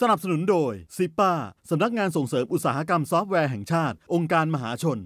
สนับสนุนโดยซิป้าสำนักงานส่งเสริมอุตสาหกรรมซอฟต์แวร์แห่งชาติ องค์การมหาชน